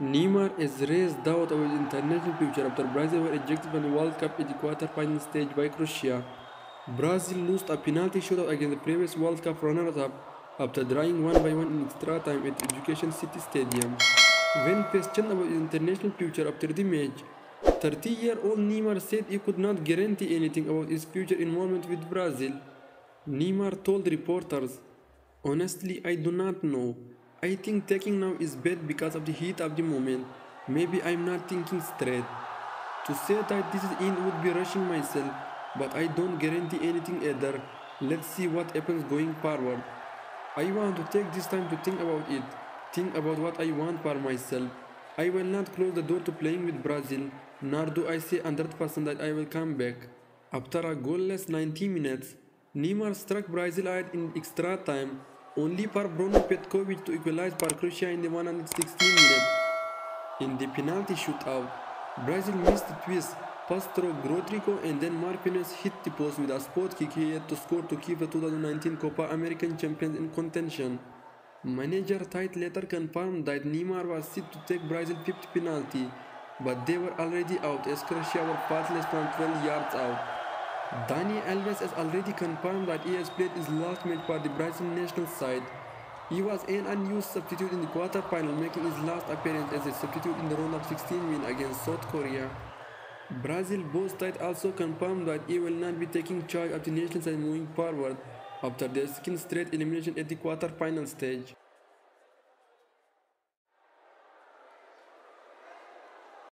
Neymar is raised doubt about his international future after Brazil were ejected from the World Cup at the quarter-final stage by Croatia. Brazil lost a penalty shootout against the previous World Cup runners-up after drawing one by one in extra time at Education City Stadium. When questioned about his international future after the match, 30-year-old Neymar said he could not guarantee anything about his future involvement with Brazil. Neymar told reporters, Honestly, I do not know. I think taking now is bad because of the heat of the moment. Maybe I'm not thinking straight. To say that this is in would be rushing myself, but I don't guarantee anything either. Let's see what happens going forward. I want to take this time to think about it, think about what I want for myself. I will not close the door to playing with Brazil, nor do I say 100% that I will come back. After a goalless 90 minutes, Neymar struck Brazil out in extra time only for Bruno Petkovic to equalize for Croatia in the 116 minute. In the penalty shootout, Brazil missed the twist, pass through Rodrygo and then Marquinhos hit the post with a spot kick he had to score to keep the 2019 Copa América champions in contention. Manager Tite later confirmed that Neymar was set to take Brazil fifth penalty, but they were already out as Croatia were pathless from 12 yards out. Dani Alves has already confirmed that he has played his last match for the Brazilian national Tite. He was an unused substitute in the quarter-final, making his last appearance as a substitute in the round of 16 win against South Korea. Brazil boss side also confirmed that he will not be taking charge of the national side moving forward after their second straight elimination at the quarter-final stage.